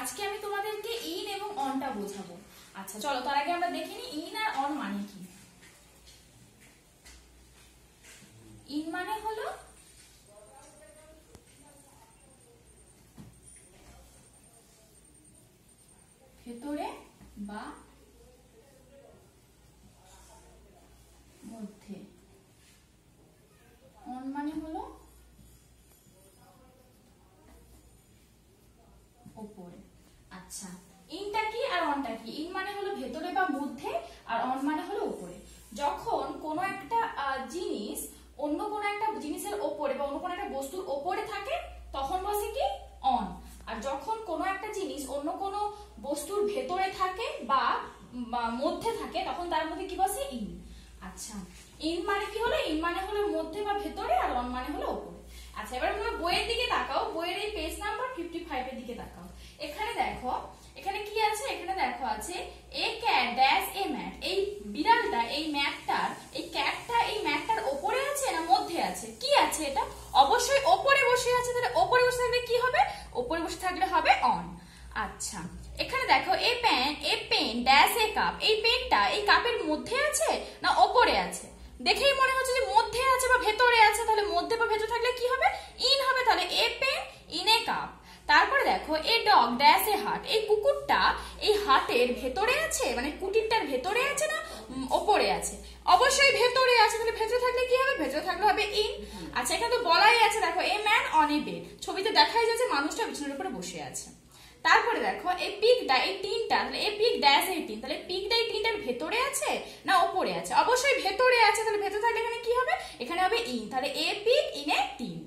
আজকে আমি তোমাদেরকে ইন এবং অনটা বোঝাবো। আচ্ছা চলো, তার আগে আমরা দেখে নিই ইন আর অন মানে কি। ইন মানে হলো ভেতরে বা মধ্যে। ওপরে। আচ্ছা ইনটা কি আর অনটা কি? ইন মানে হলো ভেতরে বা মধ্যে আর অন মানে হলো উপরে। যখন কোনো একটা জিনিস অন্য কোনো একটা জিনিসের ওপরে বা অন্য কোনো একটা বস্তুর ওপরে থাকে, তখন বসে কি? অন আর যখন কোনো একটা জিনিস অন্য কোনো বস্তুর ভেতরে থাকে বা মধ্যে থাকে, তখন তার মধ্যে কি বসে? ইন আচ্ছা ইন মানে কি হলো? ইন মানে হলো মধ্যে বা ভেতরে আর অন মানে হলো ওপরে আচ্ছা এবার তোমরা বইয়ের দিকে তাকাও। বইয়ের এই পেজ নাম্বার ফিফটি ফাইভের দিকে তাকাও এখানে দেখো এখানে কি আছে এখানে দেখো আছে a cat dash a mat এই বিড়ালটা, এই ম্যাটটার এই ক্যাটটা এই ম্যাটটার ওপরে আছে না মধ্যে আছে? কি আছে এটা? অবশ্যই ওপরে বসে আছে, তাহলে ওপরে বসে থাকলে কি হবে? ওপরে বসে থাকলে হবে অন আচ্ছা এখানে দেখো a pen a pen dash a cup এই পেনটা এই কাপের মধ্যে আছে না ওপরে আছে? দেখেই মনে হচ্ছে যে মধ্যে আছে বা ভেতরে আছে, তাহলে মধ্যে বা ভেতরে থাকলে কি হবে ইন হবে তাহলে a pen in a cup তারপরে দেখো এ ডগ ড্যাশ এ হাট। এই কুকুরটা এই হাটের ভেতরে আছে? মানে কুটিরটার ভেতরে আছে না ওপরে আছে? অবশ্যই ভেতরে আছে, তাহলে ভেতরে থাকলে কি হবে? ভেতরে থাকলে হবে ইন। আচ্ছা এখানে তো বলাই আছে, দেখো a man on a bed ছবিতে দেখাই যাচ্ছে মানুষটা বিছানার উপরে বসে আছে। তারপরে দেখো এই পিকটা এই টিনটা তাহলে এই পিক ড্যাশ এই টিন তাহলে পিকটা এই তিনটার ভেতরে আছে না ওপরে আছে? অবশ্যই ভেতরে আছে, তাহলে ভেতরে থাকলে এখানে কি হবে? এখানে হবে ইন। তাহলে a pig in a tin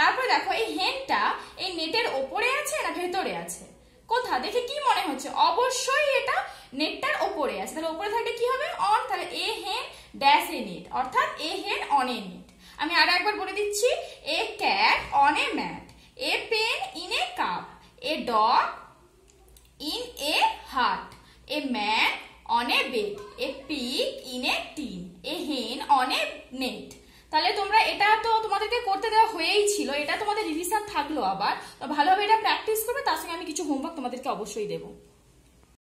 তারপরে দেখো এই হেনটা এই নেটের ওপরে আছে না ভেতরে আছে? কোথা? দেখে কি মনে হচ্ছে? অবশ্যই এটা নেটটার ওপরে আছে। তাহলে ওপরে থাকলে কি হবে? অন তাহলে এ হেন ড্যাশ এ নেট অর্থাৎ এ হেন অন এ নেট আমি আর একবার বলে দিচ্ছি a cat on a mat a pen in a cup a dog in a hut, a man on a bed a pig in a tin, a hen on a net তাহলে তোমরা করতে দেওয়া হয়েই ছিল, এটা তোমাদের রিভিশন থাকল আবার। ভালোভাবে এটা প্র্যাকটিস করবে, তার সঙ্গে আমি কিছু হোমওয়ার্ক তোমাদেরকে অবশ্যই দেবো।